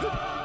Oh.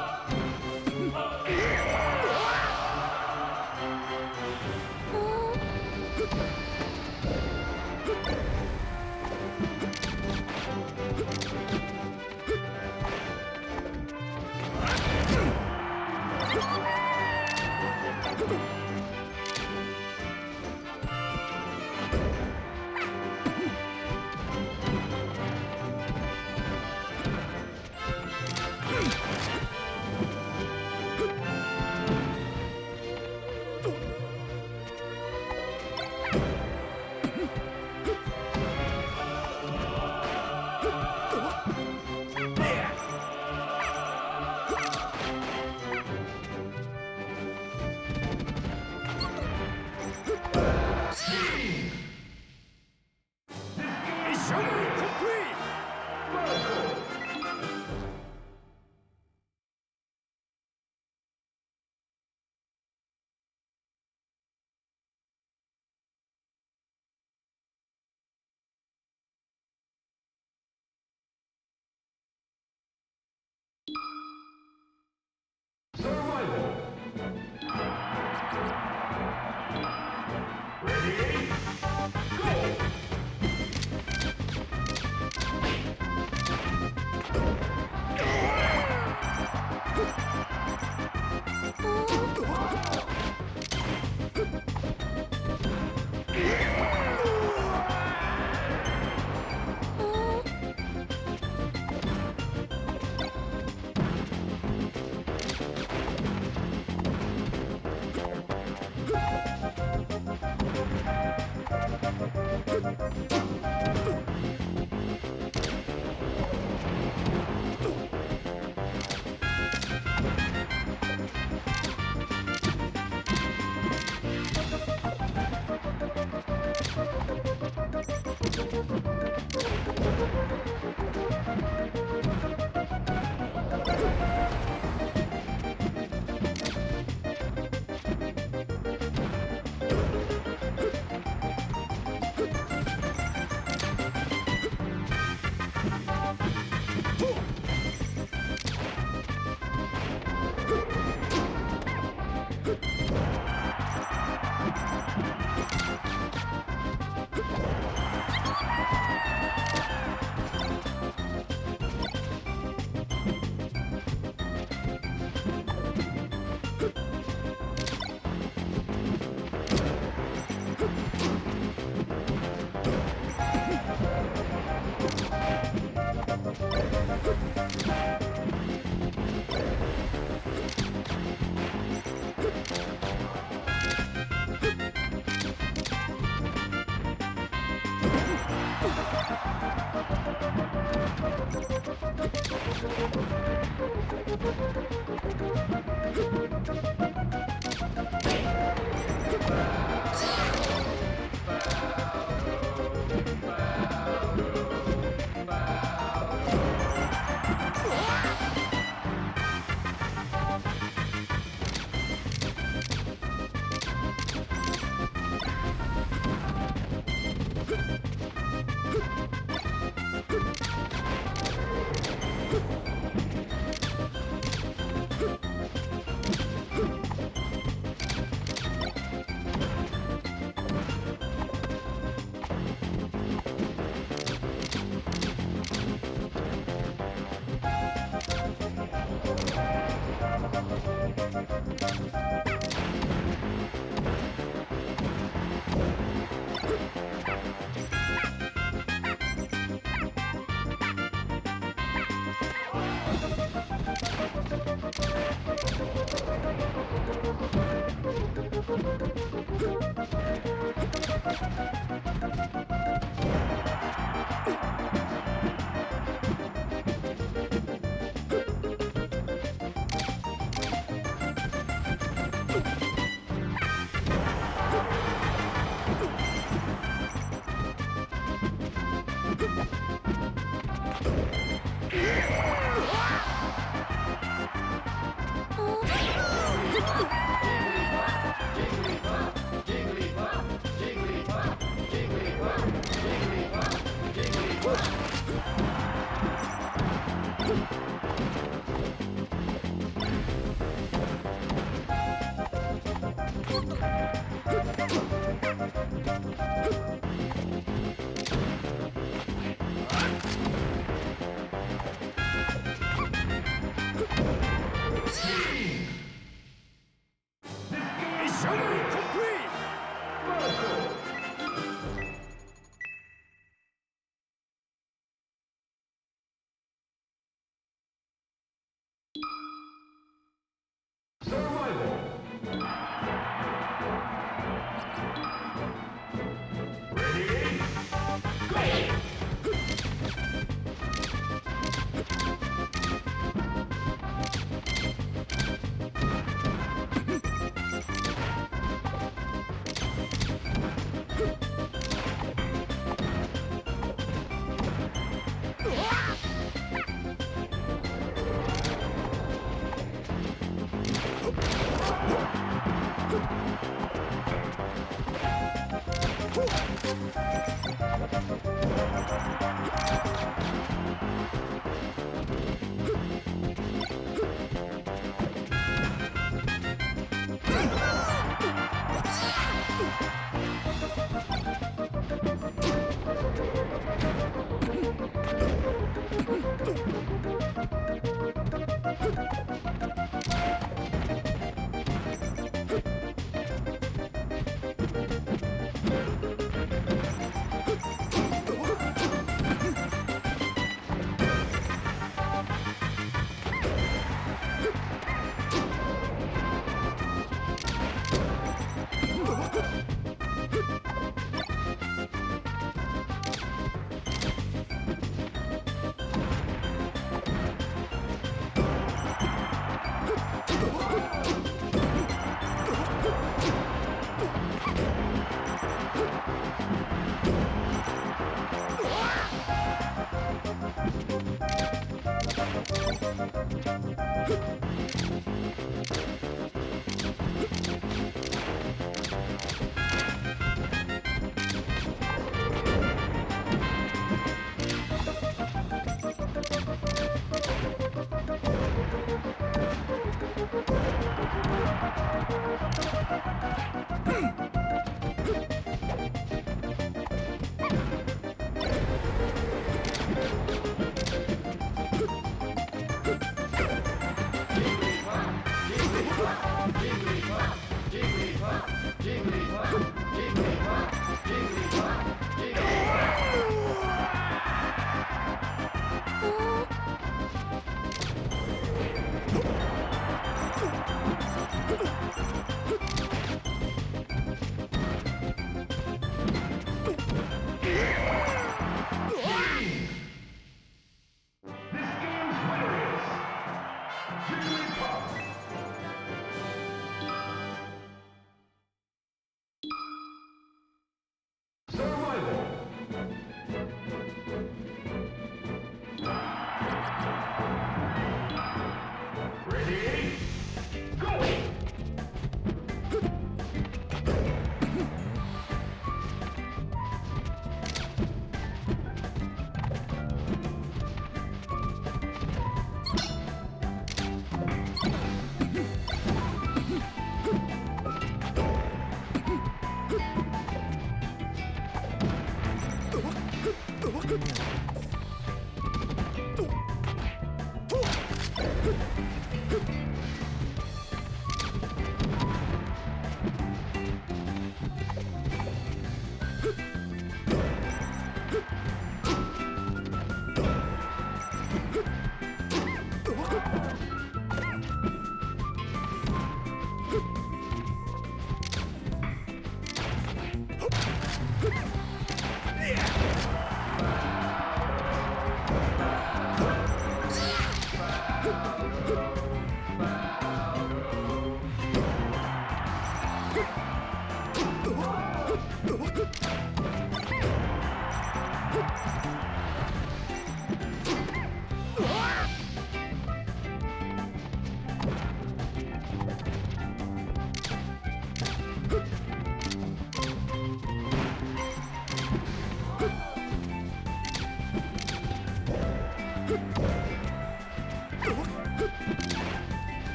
Ready?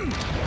Hmm.